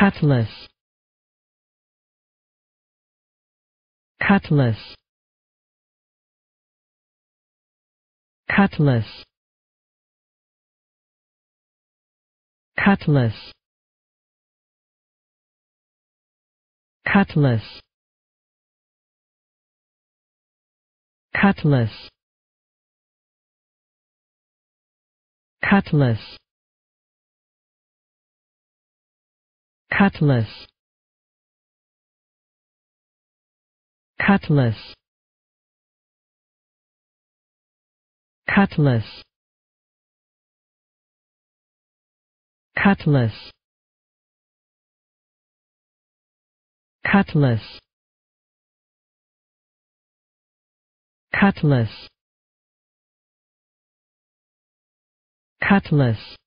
cutlass. Cutlass. Cutlass. Cutlass. Cutlass. Cutlass. Cutlass cutlass. Cutlass. Cutlass. Cutlass. Cutlass. Cutlass. Cutlass